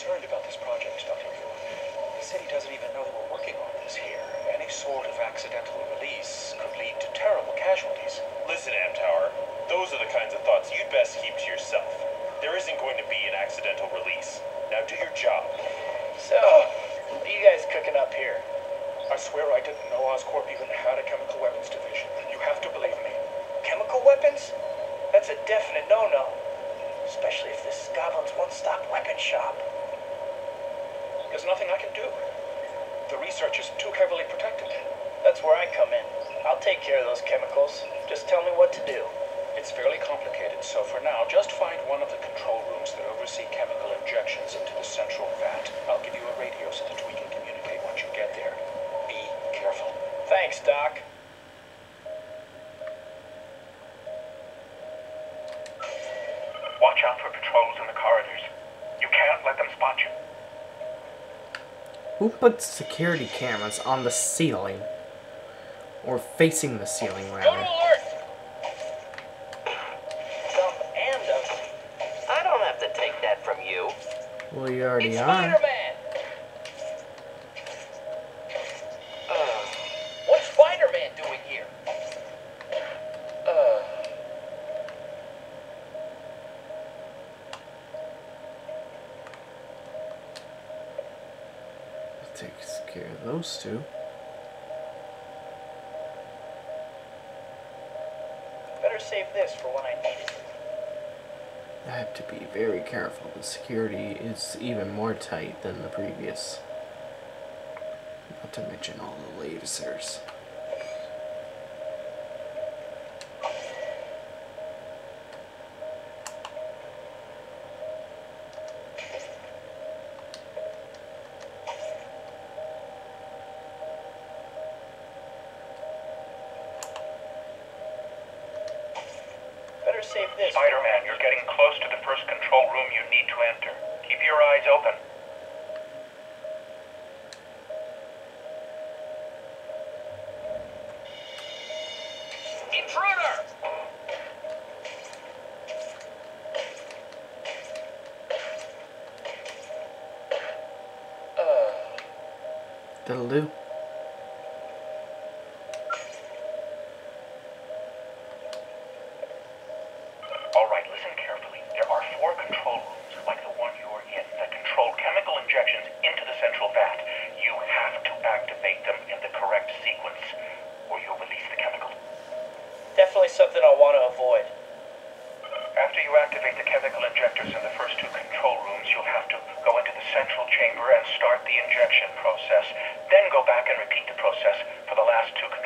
concerned about this project, Dr. Yu. The city doesn't even know that we're working on this here. Any sort of accidental release could lead to terrible casualties. Listen, Amtower, those are the kinds of thoughts you'd best keep to yourself. There isn't going to be an accidental release. Now do your job. So, what are you guys cooking up here? I swear I didn't know Oscorp even had a chemical weapons division. You have to believe me. Chemical weapons? That's a definite no-no. Especially if this is Goblin's one-stop weapon shop. There's nothing I can do. The research is too heavily protected. That's where I come in. I'll take care of those chemicals. Just tell me what to do. It's fairly complicated, so for now, just find one of the control rooms that oversee chemical injections into the central vat. I'll give you a radio so that we can communicate once you get there. Be careful. Thanks, Doc. Who puts security cameras on the ceiling? Or facing the ceiling, rather. alert! Some and ugly. I don't have to take that from you. Well, you already are. Those two. better save this for when I need it. I have to be very careful. The security is even more tight than the previous. Not to mention all the lasers. Better save this. Spider-Man, you're getting close to the first control room you need to enter. Keep your eyes open. Last two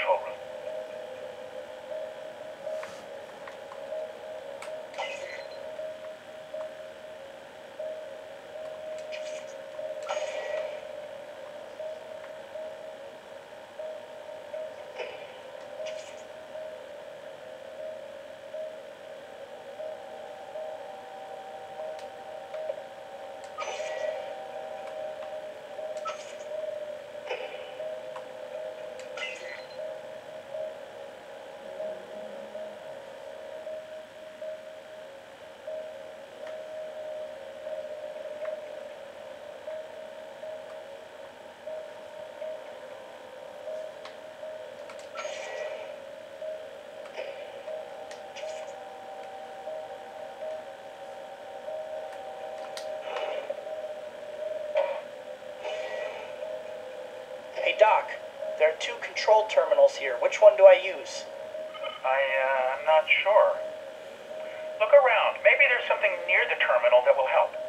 two control terminals here. Which one do I use? I, uh, I'm not sure. Look around. Maybe there's something near the terminal that will help.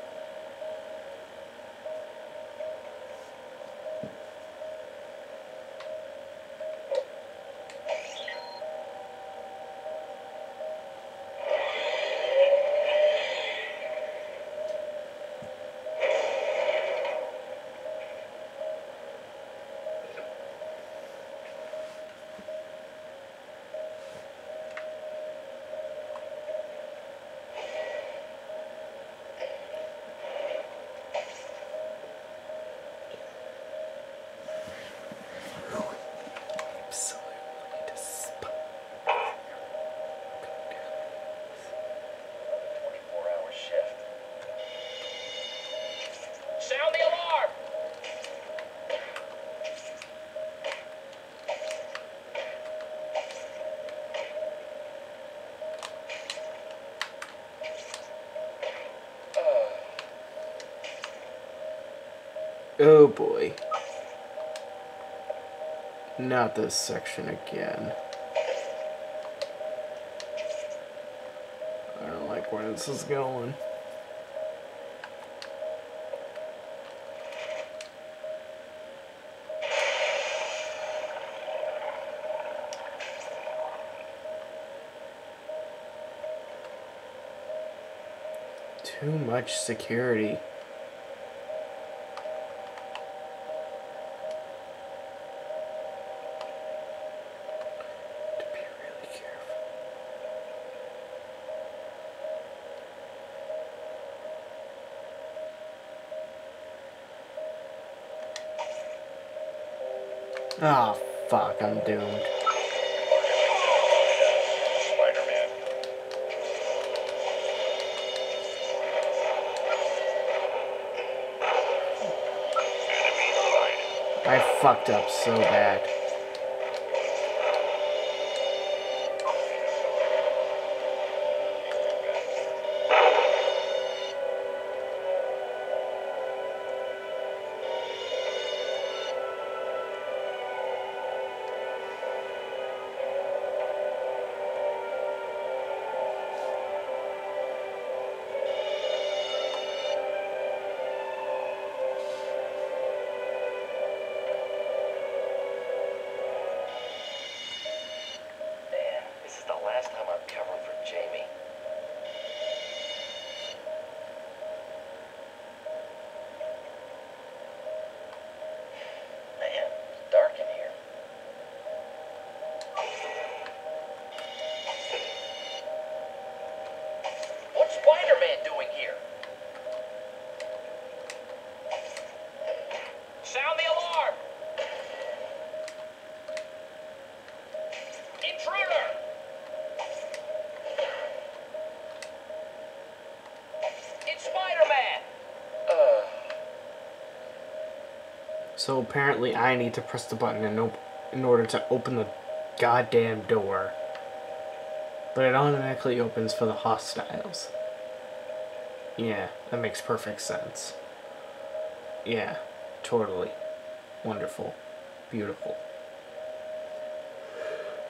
Oh boy. Not this section again. I don't like where this is going. Too much security. Ah, fuck, I'm doomed. Spider-Man. Enemy sighted. I fucked up so bad. So apparently I need to press the button in, in order to open the goddamn door. But it automatically opens for the hostiles. Yeah, that makes perfect sense. Yeah, totally. Wonderful. Beautiful.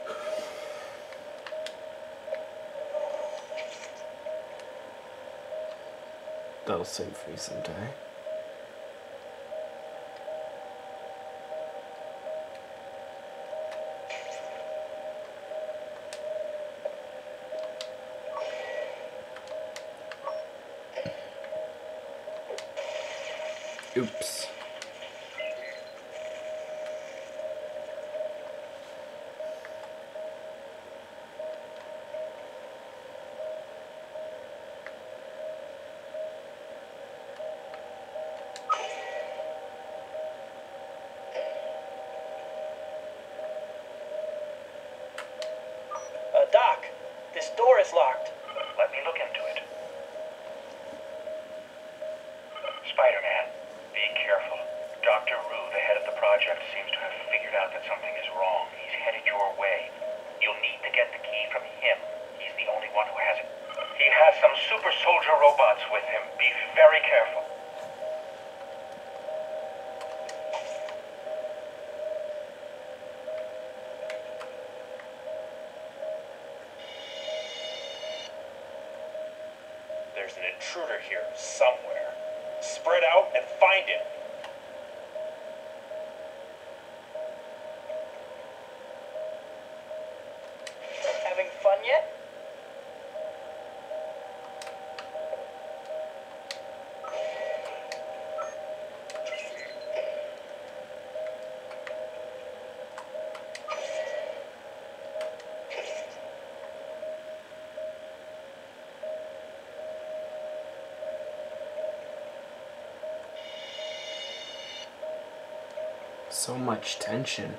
That'll save me some robots with So much tension.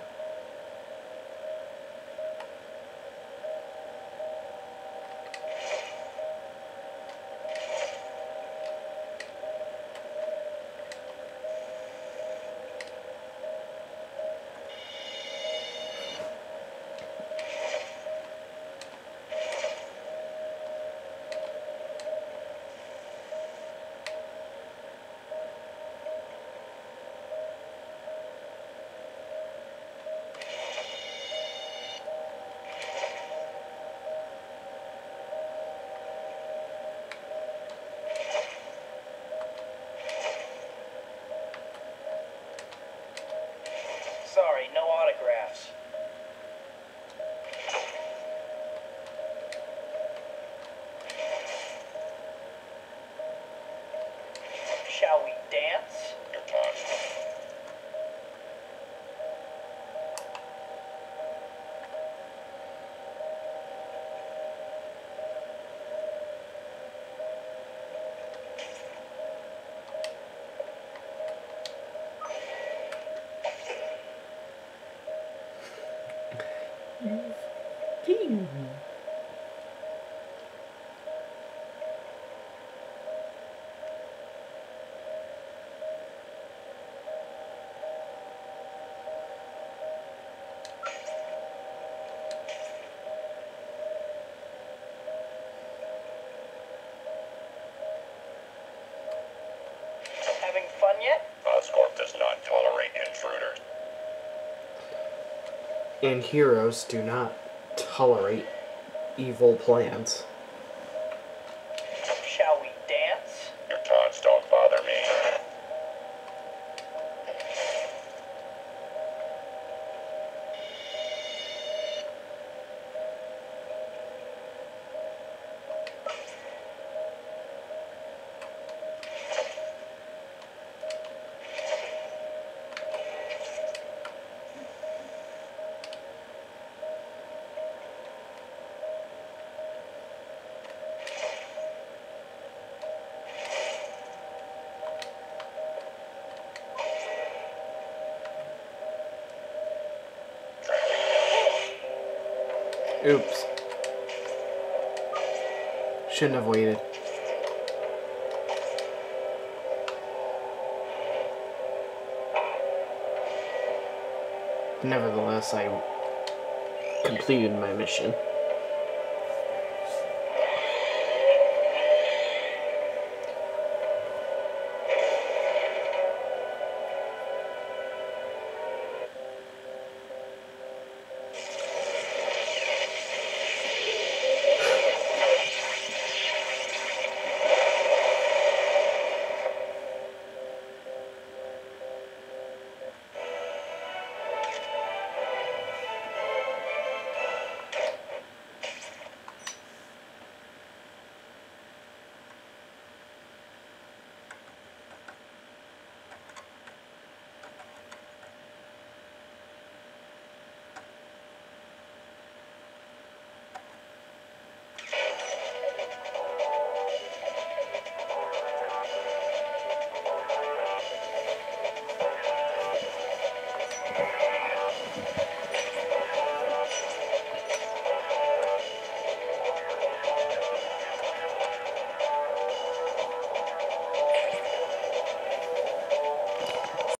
Having fun yet? Oscorp does not tolerate intruders. And heroes do not tolerate evil plans. Oops. Shouldn't have waited. Nevertheless, I completed my mission.